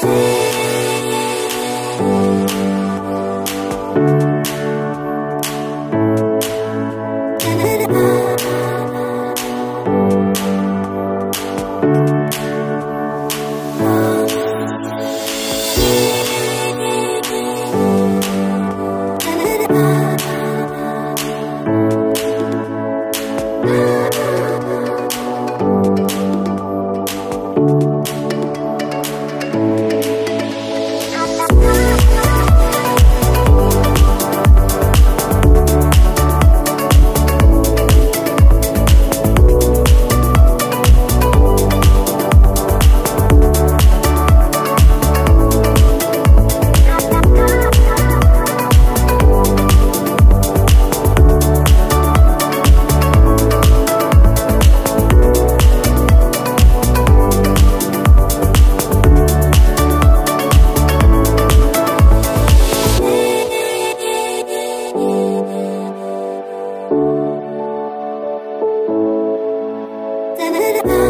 Bye. na na na.